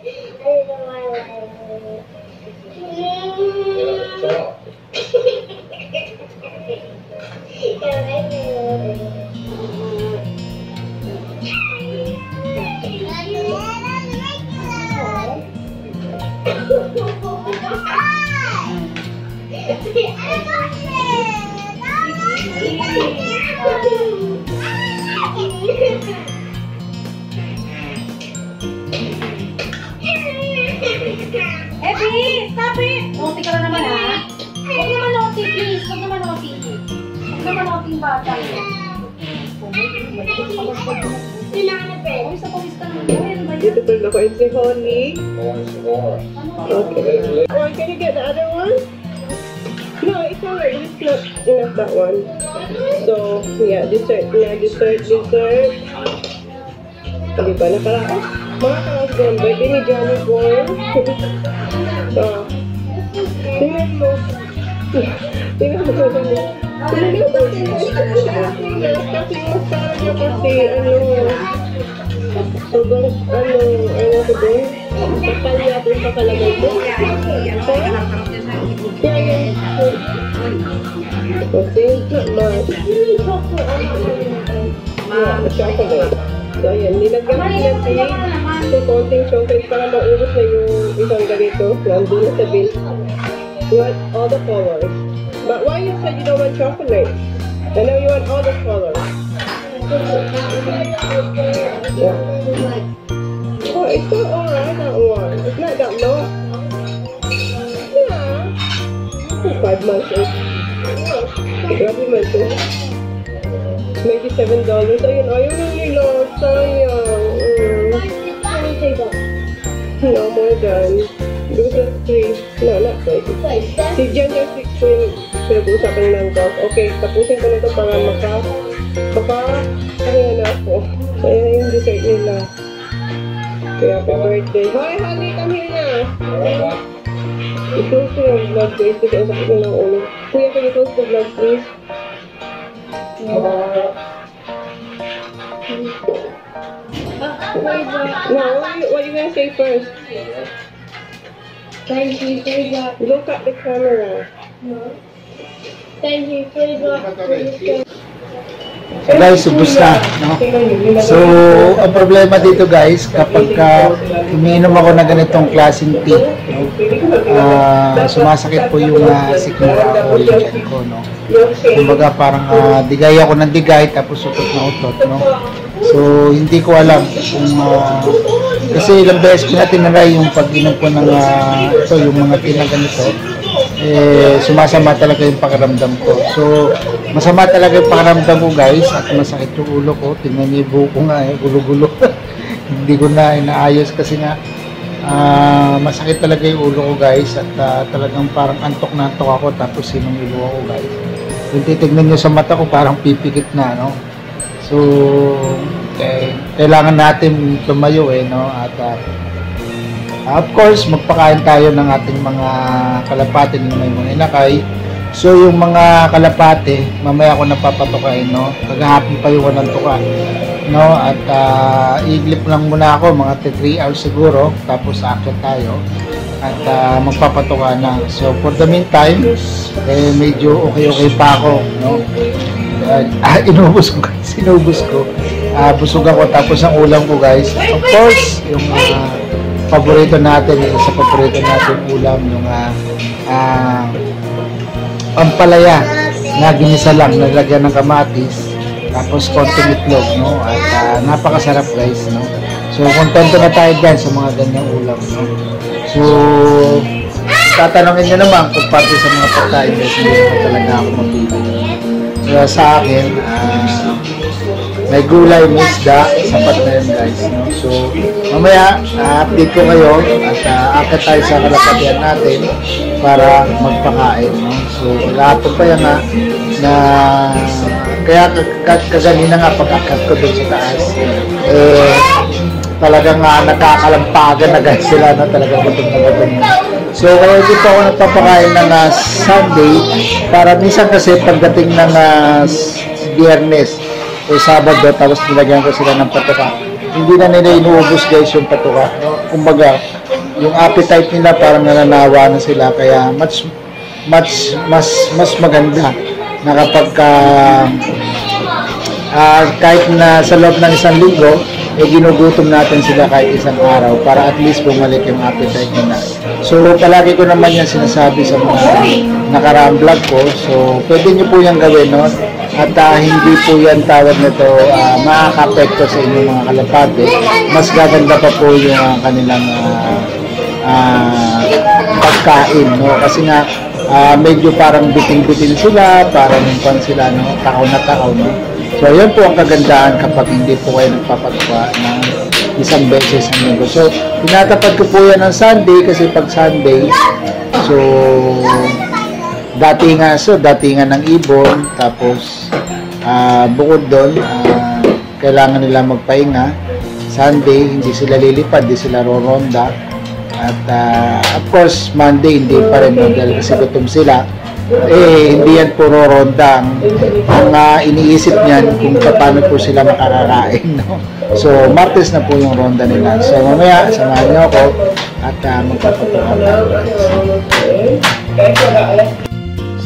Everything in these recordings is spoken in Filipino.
I'm Ebi, stop it! Naughty ka na naman ha? Huwag naman naughty, please. Huwag naman naughty. Huwag naman naughty yung bata. Ano tulog ako. It's a honey. Ano? Okay. Or can you get the other one? No, it's alright. It's not enough that one. So, yeah, dessert na, dessert, dessert. Hindi ba? Nakaraos. Mga doon. Birthday ni Johnny Boy. so, tingnan mo. Tingnan mo. Mo. Kasi mas parang niya kasi, ano, sobrang, ano, ano ko doon. Kapal yata yung pakalagay ko. Kaya yun. Kasi, not much. Yeah, the chocolate. So, ayan, nilagyan ko nila si so, konting chocolate para maubos na yung isang ganito. Nandun na sa bill. You want all the colors. But why you said you don't want chocolate? I know you want all the colors. Yeah. Oh, it's still alright, that one. It's not that low. Yeah. Five months old. Grabe man to. Maybe seven dollars. Ayun, ayaw na nila. Sayang. Mm. No more than. That's three. No, not three. Si Jen yung six ko yung pinag-uusapan ng golf. Okay, tapusin ko na ito para maka... Maka... Kaya na ako. Kaya yung dessert nila. Kaya happy birthday. Hi, honey, come here na. I-close ko yung vlog guys kasi ang na ng ulo. Kuya, can you close the vlog please? No, what are you, what are you gonna say first? Thank you, Frida. Uh, Look at the camera. No. Thank you, Frida. So guys, ubus na. No? So, ang problema dito guys, kapag ka umiinom ako ng ganitong klaseng tea, no? ah, sumasakit po yung uh, sikmura ko, yung tiyan ko. No? Kumbaga parang ah, digay ako ng digay tapos utot na utot. No? So, hindi ko alam kung ah, kasi ilang beses ko na tinaray yung pag-inom ko ng ah, ito, yung mga tea na ganito eh, sumasama talaga yung pakiramdam ko. So, masama talaga yung pakiramdam ko guys at masakit yung ulo ko. Tingnan niyo yung buhok ko nga eh, gulo-gulo. Hindi ko na inaayos kasi nga ah, masakit talaga yung ulo ko guys at ah, talagang parang antok na antok ako tapos sinumilo ako guys. Kung titignan niyo sa mata ko parang pipikit na no. So, eh, kailangan natin tumayo eh no at ah, Of course, magpakain tayo ng ating mga kalapate na may mga inakay. So, yung mga kalapate, mamaya ako napapatukain, no? Kagahapon pa yung walang tuka, no? At uh, iglip lang muna ako, mga 3 hours siguro, tapos akyat tayo. At uh, magpapatuka na. So, for the meantime, eh, medyo okay-okay pa ako, no? Uh, ah, inubos ko guys, inubos ko. Ah, busog ako, tapos ang ulam ko guys, of course, yung uh, paborito natin, yung sa paborito natin ulam, yung uh, uh, pampalaya na ginisa lang, nalagyan ng kamatis, tapos konting itlog, no? At uh, napakasarap guys, no? So, kontento na tayo dyan sa mga ganyang ulam, no? So, tatanungin nyo naman kung parte sa mga pagkain guys, hindi talaga ako mapili. So, sa akin, uh, may gulay, may isda, sapat na yun guys. No? So, mamaya, update ko kayo at uh, tayo sa kalapatian natin para magpakain. No? So, lahat pa yan na, na kaya kaganina nga pag-akat ko dun sa taas, eh, talagang uh, nakakalampagan na guys sila na talagang gutom na gutom. So, kaya dito ako nagpapakain ng uh, Sunday para minsan kasi pagdating ng uh, biyernes, o Sabado tapos nilagyan ko sila ng patuka. Hindi na nila inuubos guys yung patuka. Kumbaga, yung appetite nila parang nananawa na sila kaya much much mas mas maganda na kapag ka, ah, kahit na sa loob ng isang linggo eh ginugutom natin sila kahit isang araw para at least bumalik yung appetite nila. So palagi ko naman yan sinasabi sa mga nakaraang vlog ko. So pwede nyo po yan gawin no? At ah, hindi po yan tawag nito uh, makaka-apekto sa inyong mga kalapate. Mas gaganda pa po yung ah, kanilang ah, ah, pagkain no? Kasi nga ah, medyo parang biting-biting sila parang pan sila no? Takaw na takaw no? So yan po ang kagandahan kapag hindi po kayo nagpapagawa ng isang beses sa linggo. So tinatapad ko po yan ng Sunday kasi pag Sunday so dati nga so dati nga ng ibon tapos ah, bukod doon ah, kailangan nila magpahinga Sunday hindi sila lilipad hindi sila roronda at ah, of course, Monday hindi pa rin no, dahil kasi gutom sila. Eh, hindi yan puro ronda. Ang, ah, iniisip niyan kung paano po sila makakakain. No? So, Martes na po yung ronda nila. So, mamaya, samahan niyo ako at uh, magpapatuwa tayo.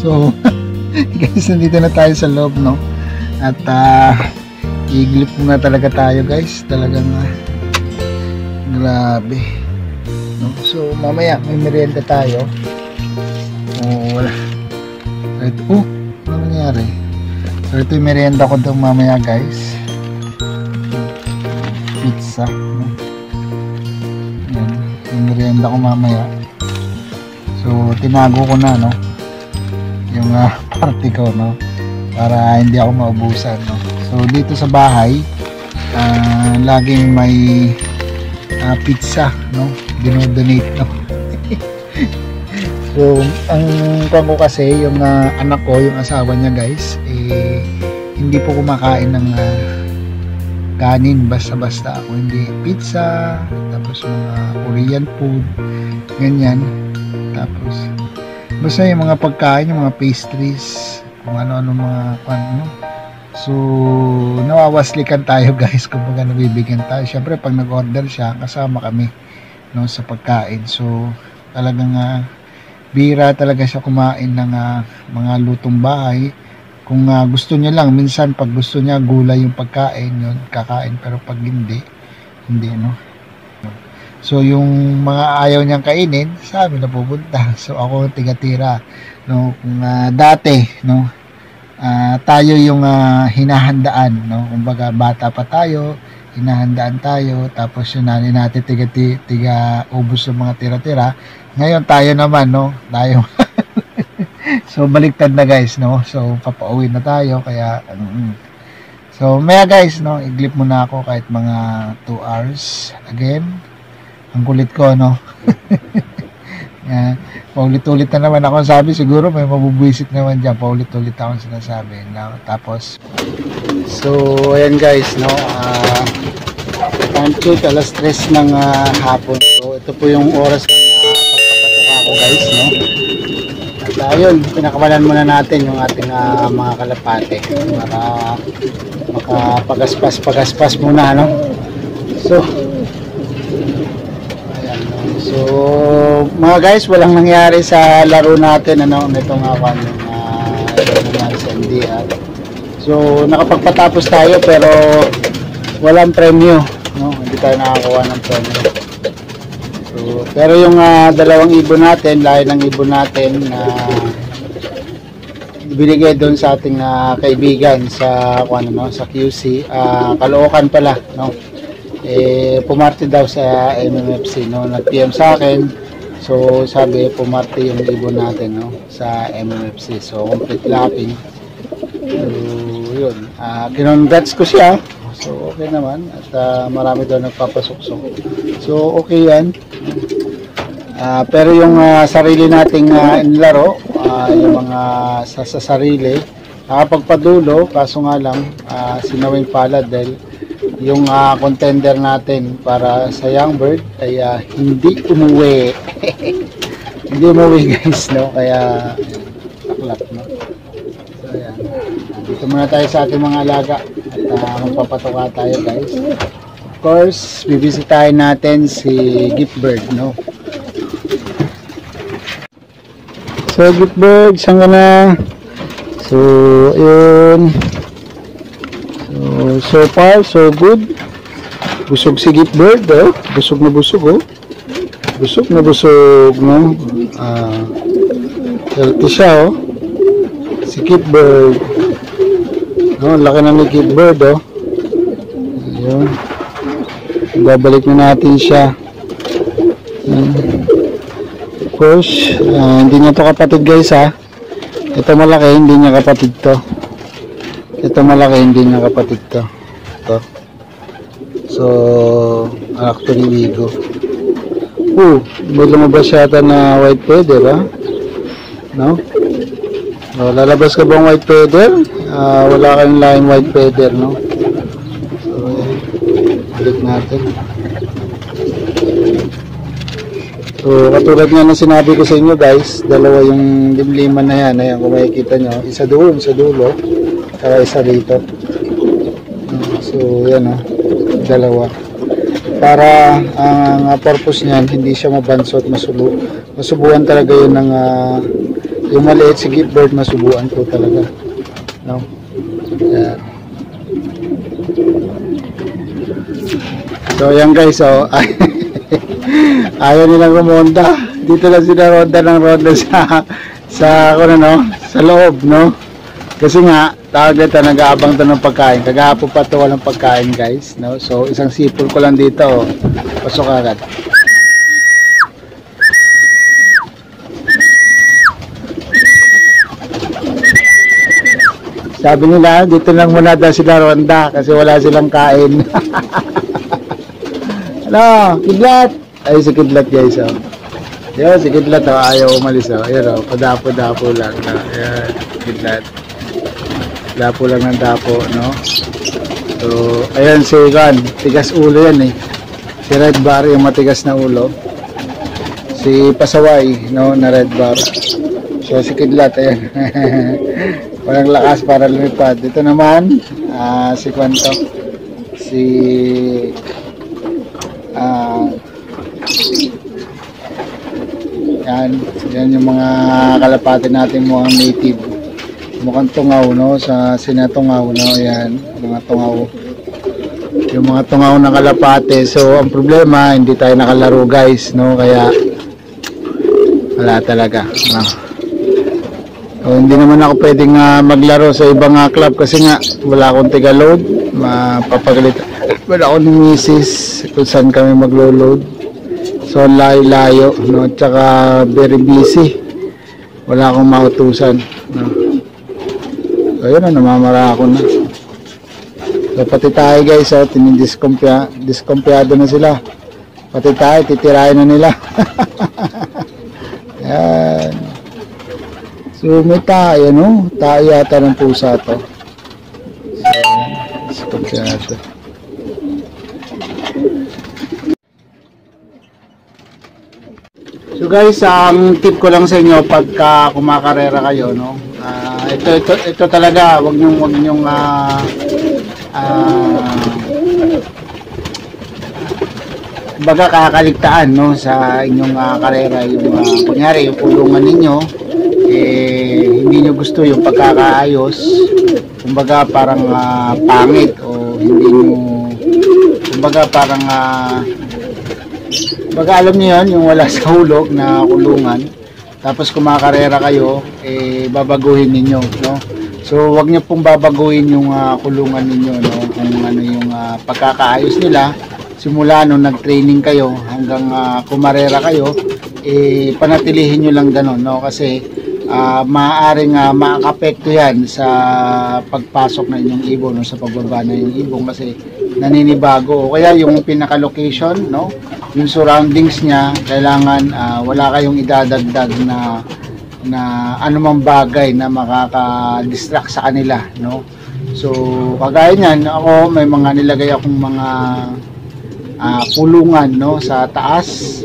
So, guys, nandito na tayo sa loob, no? At uh, iglip na talaga tayo, guys. Talagang ah, grabe. No? So, mamaya may merienda tayo. Oh, wala. Ito, oh, ano nangyari? So, ito yung merienda ko daw mamaya, guys. Pizza. No? Yan, yung merienda ko mamaya. So, tinago ko na, no? Yung ah, party ko, no? Para hindi ako maubusan, no? So, dito sa bahay, ah, laging may ah, pizza, no? dinodonate no. so, ang kwan ko kasi, yung ah, anak ko, yung asawa niya guys, eh, hindi po kumakain ng ah, kanin basta-basta ako. Hindi pizza, tapos mga Korean food, ganyan. Tapos, basta yung mga pagkain, yung mga pastries, kung ano-ano mga kwan, no? So, nawawaslikan tayo guys kung baga nabibigyan tayo. Siyempre, pag nag-order siya, kasama kami no, sa pagkain. So, talagang uh, bira talaga siya kumain ng ah, mga lutong bahay. Kung ah, gusto niya lang, minsan pag gusto niya gulay yung pagkain, yun, kakain. Pero pag hindi, hindi, no. So, yung mga ayaw niyang kainin, sa amin na pupunta. So, ako tiga-tira. No, kung ah, dati, no, ah, tayo yung ah, hinahandaan, no. Kumbaga, bata pa tayo, hinahandaan tayo tapos yung nanay natin tiga, tiga, tiga ubos ng mga tira-tira. Ngayon tayo naman no? Tayo. So baliktad na guys no? So papauwi na tayo kaya mm, so maya guys no? Iglip muna ako kahit mga 2 hours again ang kulit ko no Yan. paulit-ulit na naman ako. Sabi siguro may mabubwisit naman dyan. Paulit-ulit akong sinasabi. No? tapos so ayan guys no? Ah time check alas 3 ng ah, hapon. So ito po yung oras ng uh, pagpapatuka ko guys no? At ayun pinakawalan muna natin yung ating ah, mga kalapate. Para makapagaspas pagaspas muna no? So. So mga guys walang nangyari sa laro natin ano nitong uh, one yung uh, sa NDR so nakapagpatapos tayo pero walang premyo no? Hindi tayo nakakuha ng premyo. So pero yung ah, dalawang ibon natin lahi ng ibon natin na binigay doon sa ating ah, kaibigan sa ano, no, sa QC ah, Caloocan pala no eh pumarty daw sa MMFC no? nag-PM sa akin. So sabi pumarty yung ibon natin no? Sa MMFC so complete lapping. So yun. Ah kinongrats ko siya. So okay naman. At ah, marami daw nagpapasuksok. So okay yan. Ah, pero yung ah, sarili nating uh, inlaro ah, yung mga sa, sa sarili nakapagpadulo. Kaso nga lang uh, sinawing pala dahil yung ah, contender natin para sa young bird ay ah, hindi umuwi hindi umuwi guys no kaya taklap no so ayan dito muna tayo sa ating mga alaga at uh, magpapatuka tayo guys course, bibisitahin natin si Giftbird, no? So, Giftbird, saan ka? So, yun. So, so far, so good. Busog si Giftbird, oh. Busog na busog, oh. Busog na busog, no? Ah, healthy siya, oh. Si Giftbird. No, ang laki na ni Giftbird, oh. Ayun. Babalik na natin siya. Ayan. Of course, ah, hindi niya to kapatid guys ha. Ito malaki, hindi niya kapatid to. Ito malaki, hindi niya kapatid to. Ito. So, actually Wigo. Uh, may lumabas yata na white feather ha. No? So, lalabas ka bang white feather? Ah, wala kayong laing white feather, no? So, balik natin. So, katulad nga ng sinabi ko sa inyo guys, dalawa yung limliman na yan. Ayan, kung makikita nyo. Isa doon, sa dulo. Saka isa dito. So, yan o. Dalawa. Para ang ah, purpose niyan, hindi siya mabansot, masubo. Masubuan talaga yun ng ah, yung maliit si gift bird, masubuan ko talaga. No? Yan. So, yan guys, oh. Ayaw nilang kumonda. Dito lang sila ronda ng ronda sa sa ano no, sa loob, no. Kasi nga, tawag dito, nag-aabang to ng pagkain. Kagahapon pa to walang pagkain, guys, no. So, isang sipol ko lang dito, oh. Pasok agad. Sabi nila, dito lang muna daw sila ronda kasi wala silang kain. ano, kidlat! Ay, si kidlat guys, oh. Yan, si kidlat, oh, ayaw umalis, oh. Ayan, oh, padapo-dapo lang. No? Ayan, kidlat. Dapo lang ng dapo, no? So, ayan si Ivan, tigas ulo yan eh. Si Red Bar, yung matigas na ulo. Si Pasaway, no, na Red Bar. So, si kidlat, ayan. Walang lakas para lumipad. Dito naman, ah, si Kwanto. Si ah yan, yan yung mga kalapati natin mukhang native. Mukhang tungaw, no? Sa sinatungaw, no? Yan, mga tungaw. Yung mga tungaw na kalapate. So, ang problema, hindi tayo nakalaro, guys, no? Kaya, wala talaga. No? O, hindi naman ako pwedeng ah, maglaro sa ibang ah, club kasi nga wala akong tiga-load. Mapapagalit. Wala akong ni misis kung saan kami maglo-load. So layo-layo, no? Tsaka very busy. Wala akong mautusan, no? So yun na, namamara ako na. So pati tayo guys, oh, tinidiskumpya, diskumpyado na sila. Pati tayo, titirahin na nila. Yan. So may tayo, no? Tayo yata ng pusa to. So, yan. Diskumpyado. So guys, ang tip ko lang sa inyo pagka kumakarera kayo, no. Ito ito ito talaga, wag niyo wag niyo ah ah baga kakaligtaan no sa inyong ah, karera yung ah, kunyari yung kulungan ninyo eh hindi niyo gusto yung pagkakaayos kumbaga parang ah, pangit o hindi niyo kumbaga parang ah, Baga alam niyo yan, yung wala sa hulog na kulungan. Tapos kumakarera kayo, eh babaguhin ninyo, no? So wag niyo pong babaguhin yung ah, kulungan ninyo, no? Kung ano yung ah, pagkakaayos nila simula nung nag-training kayo hanggang ah, kumarera kayo, eh panatilihin niyo lang ganun, no? Kasi ah, maaaring uh, maakapekto yan sa pagpasok ng inyong ibon o sa pagbaba ng inyong ibon kasi naninibago. O kaya yung pinaka-location no yung surroundings niya kailangan ah, wala kayong idadagdag na na anumang bagay na makaka-distract sa kanila no? So kagaya niyan ako may mga nilagay akong mga ah, kulungan no sa taas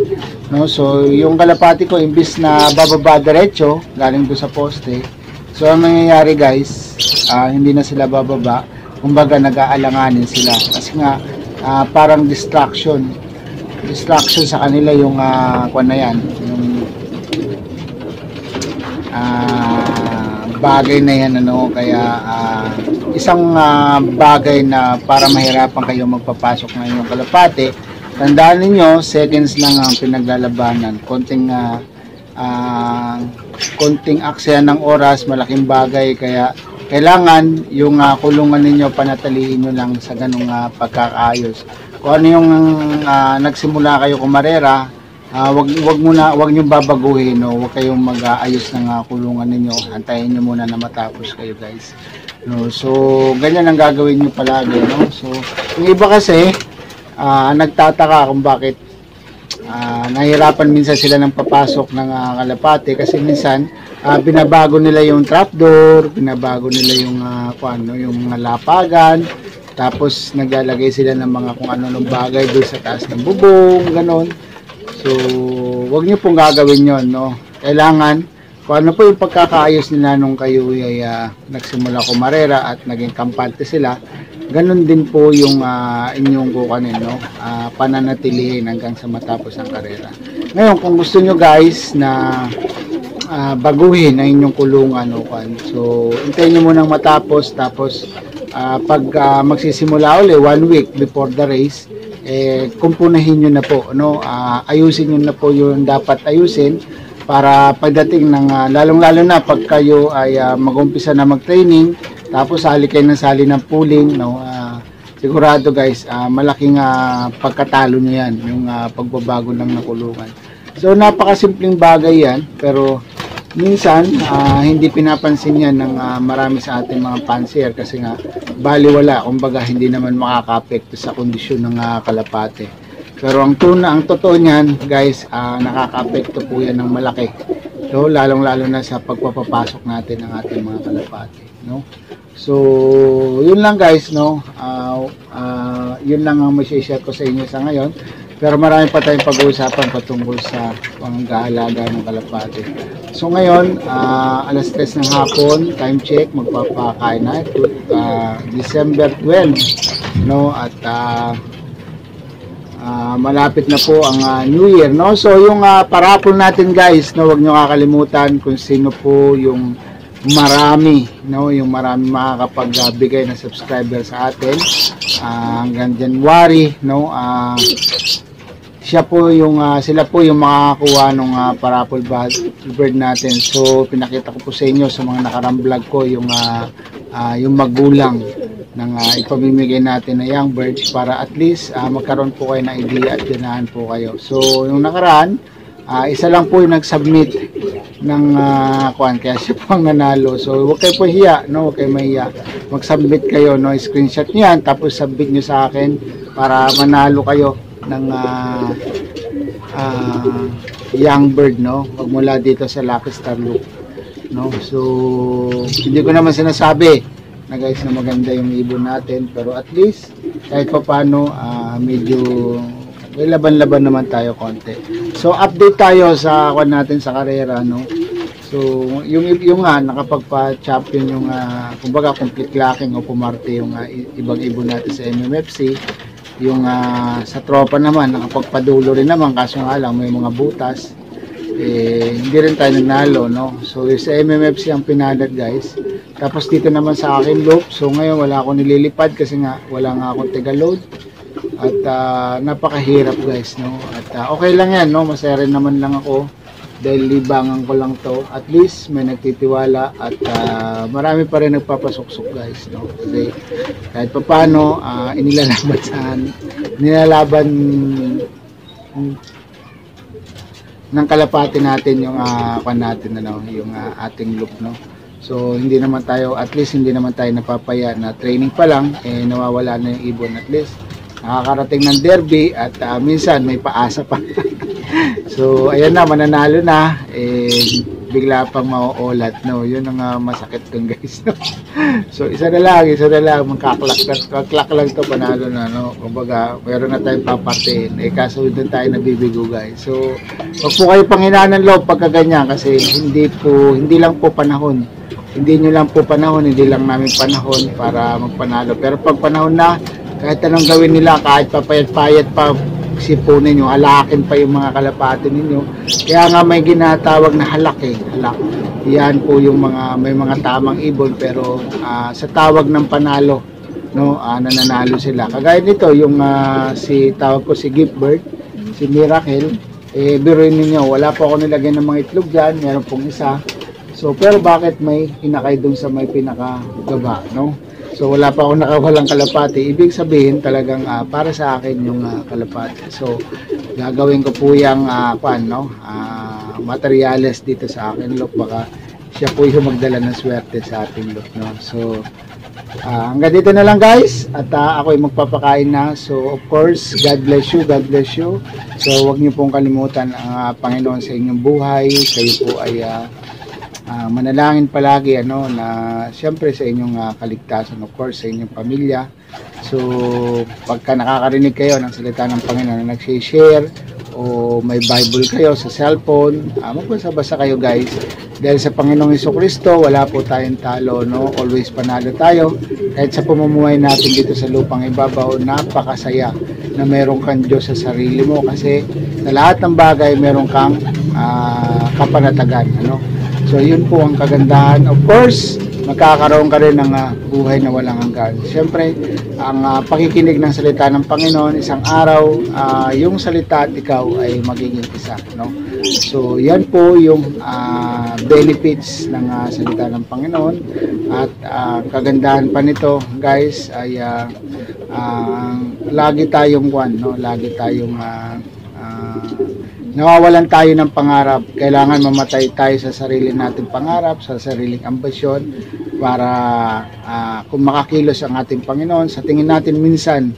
no? So yung kalapati ko imbis na bababa diretso galing do sa poste. So ang nangyayari guys ah, hindi na sila bababa kumbaga nag-aalanganin sila. Kasi nga ah, parang distraction. Distraction sa kanila yung uh, kwan na yan, yung ah, bagay na yan ano. Kaya ah, isang ah, bagay na para mahirapan kayo magpapasok ng inyong kalapate tandaan ninyo seconds lang ang pinaglalabanan. Konting ah, ah, konting aksaya ng oras malaking bagay. Kaya kailangan yung ah, kulungan ninyo panatilihin nyo lang sa ganung ah, pagkakaayos. Kung ano yung ah, nagsimula kayo kumarera Ah, wag wag muna wag niyo babaguhin no? Wag kayong mag-aayos ng ah, kulungan ninyo. Antayin niyo muna na matapos kayo guys. No so ganyan ang gagawin niyo palagi no? So yung iba kasi ah, nagtataka kung bakit ah, nahirapan minsan sila ng papasok ng ah, kalapate kasi minsan ah, binabago nila yung trapdoor binabago nila yung ah, kung ano yung mga lapagan tapos naglalagay sila ng mga kung ano ng bagay doon sa taas ng bubong ganon So, wag niyo pong gagawin 'yon, no? Kailangan kung ano po yung pagkakaayos nila nung kayo ay ah, nagsimula kumarera at naging kampante sila, ganun din po yung ah, inyong kukanin, no? Ah, pananatilihin hanggang sa matapos ang karera. Ngayon, kung gusto nyo guys na ah, baguhin ang inyong kulungan, no? So, hintayin nyo munang matapos, tapos ah, pag ah, magsisimula uli, one week before the race, eh, kumpunahin nyo na po, no? Ah, ayusin nyo na po yung dapat ayusin para pagdating ng, ah, lalong-lalo na pag kayo ay ah, mag-umpisa na mag-training, tapos sali kayo ng sali ng pooling, no? Ah, sigurado guys, ah, malaking ah, pagkatalo nyo yan, yung ah, pagbabago ng nakulungan. So, napakasimpleng bagay yan, pero minsan ah, hindi pinapansin yan ng ah, marami sa ating mga pansier kasi nga baliwala kumbaga hindi naman makaka-apekto sa kondisyon ng ah, kalapate pero ang tuna ang totoo niyan guys ah, nakaka-apekto po yan ng malaki so lalong lalo na sa pagpapapasok natin ng ating mga kalapate no so yun lang guys no Ah, ah, yun lang ang share ko sa inyo sa ngayon pero marami pa tayong pag-uusapan patungkol sa panggaalaga ng kalapate. So ngayon, ah, alas 3 ng hapon, time check, magpapakain na. Ah, December 12, no? At ah, ah, malapit na po ang ah, New Year, no? So yung uh, parapol natin guys, no, wag niyo kakalimutan kung sino po yung marami, no, yung marami makakapagbigay ng subscriber sa atin Ah, hanggang January, no? Ah, siya po yung ah, sila po yung makakakuha ng uh, parapol bird natin. So pinakita ko po sa inyo sa mga nakarang vlog ko yung ah, ah, yung magulang ng ah, ipamimigay natin na young birds para at least ah, magkaroon po kayo ng idea at ganahan po kayo. So yung nakaraan, ah, isa lang po yung nag-submit ng uh, kuan kaya siya po ang nanalo. So huwag kayo po hiya, no? Huwag kayo mahiya. Mag-submit kayo, no? Screenshot niyo yan tapos submit niyo sa akin para manalo kayo ng ah, ah, young bird no magmula dito sa Lucky Star Loop no so hindi ko naman sinasabi na guys na maganda yung ibon natin pero at least kahit pa paano ah, medyo may laban-laban naman tayo konti. So update tayo sa kwan natin sa karera no? So yung yung nga nakapagpa-champion yung ah, kumbaga complete lacking o pumarte yung ah, i- ibang ibon natin sa MMFC yung ah, sa tropa naman nakapagpadulo rin naman kaso nga lang may mga butas. Eh, hindi rin tayo nanalo no? So sa MMFC ang pinalat guys. Tapos dito naman sa akin loop. So ngayon wala akong nililipad kasi nga wala nga akong taga load at ah, napakahirap guys no? At ah, okay lang yan no? Masaya rin naman lang ako dahil libangan ko lang to. At least may nagtitiwala at ah, marami pa rin nagpapasuksok guys no? Kasi kahit pa paano ah, inilalaban sa nilalaban ng kalapati natin yung uh, natin ano yung ah, ating loop no? So hindi naman tayo at least hindi naman tayo napapaya na training pa lang eh nawawala na yung ibon at least nakakarating ng derby at ah, minsan may paasa pa. So ayan na mananalo na. Eh bigla pang mauulat no? Yun ang ah, masakit dun guys no? so isa na lang isa na lang. Magkaklak kaklak lang to panalo na no? Kumbaga meron na tayong papartiin eh kaso doon tayo nabibigo guys. So wag po kayo panghinaan ng loob pagka ganyan kasi hindi po hindi lang po panahon. Hindi nyo lang po panahon hindi lang namin panahon para magpanalo. Pero pag panahon na kahit anong gawin nila, kahit papayat-payat pa sipunin nyo, halakin pa yung mga kalapati ninyo. Kaya nga may ginatawag na halak eh, halak. Yan po yung mga, may mga tamang ibon pero ah, sa tawag ng panalo, no, ah, nananalo sila. Kagaya nito, yung ah, si tawag ko si Giftbird, si Miracle, eh biruin ninyo, wala po ako nilagay ng mga itlog dyan, meron pong isa. So, pero bakit may inakay dun sa may pinakagaba, no? So, wala pa ako nakawalang kalapati. Ibig sabihin, talagang ah, para sa akin yung ah, kalapati. So, gagawin ko po yung ah, kwan, no? Ah, materials dito sa akin, look. Baka siya po yung magdala ng swerte sa ating look, no? So, Ah, hanggang dito na lang guys at ah, ako ay magpapakain na so of course God bless you God bless you so wag niyo pong kalimutan ang ah, Panginoon sa inyong buhay kayo po ay ah, ah, manalangin palagi ano na siyempre sa inyong ah, kaligtasan of course sa inyong pamilya so pagka nakakarinig kayo ng salita ng Panginoon na nag-share o may Bible kayo sa cellphone ah, magbasa-basa kayo guys dahil sa Panginoong Heso Kristo, wala po tayong talo, no? Always panalo tayo. Kahit sa pamumuhay natin dito sa lupang ibabaw, napakasaya na meron kang Diyos sa sarili mo kasi sa lahat ng bagay meron kang ah, kapanatagan, ano? So, yun po ang kagandahan. Of course, magkakaroon ka rin ng ah, buhay na walang hanggan. Siyempre, ang ah, pakikinig ng salita ng Panginoon, isang araw, ah, yung salita at ikaw ay magiging isa, no? So, yan po yung ah, benefits ng ah, salita ng Panginoon. At ah, kagandahan pa nito, guys, ay ah, ah, lagi tayong one, no? Lagi tayong ah, ah, nawawalan tayo ng pangarap. Kailangan mamatay tayo sa sarili nating pangarap, sa sariling ambisyon para ah, kung makakilos ang ating Panginoon, sa tingin natin minsan,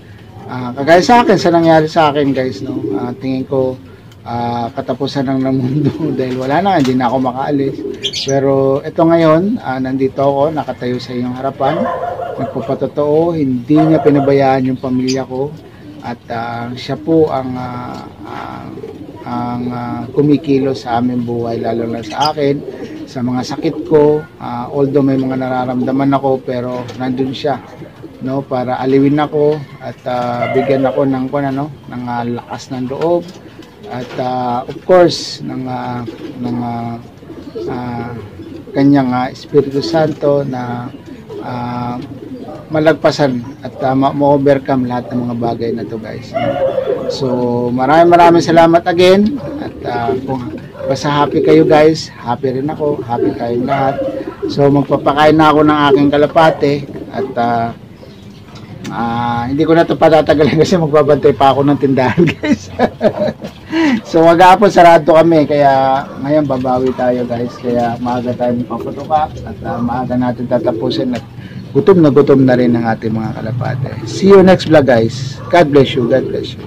ah, kagaya sa akin, sa nangyari sa akin guys, no? Ah, tingin ko, ah, katapusan ng mundo dahil wala na, hindi na ako makaalis. Pero ito ngayon, ah, nandito ako, nakatayo sa iyong harapan, nagpapatotoo, hindi niya pinabayaan yung pamilya ko at ah, siya po ang ah, ah, ang ah, kumikilos sa aming buhay lalo na sa akin sa mga sakit ko. Ah, although may mga nararamdaman ako pero nandun siya no para aliwin ako at ah, bigyan ako ng kung ano ng ah, lakas ng loob. At ah, of course ng ah, ng ah, ah, kanyang ah, Espiritu Santo na ah, malagpasan at uh, ma- ma-overcome lahat ng mga bagay na to guys. So maraming maraming salamat again at uh, kung basta happy kayo guys, happy rin ako, happy tayong lahat. So magpapakain na ako ng aking kalapate at uh, ah, hindi ko na ito patatagalan kasi magbabantay pa ako ng tindahan guys. so maghapon sarado kami kaya ngayon babawi tayo guys kaya maaga tayo magpaputuka at uh, maaga natin tatapusin at gutom na gutom na rin ang ating mga kalapate. See you next vlog guys. God bless you. God bless you.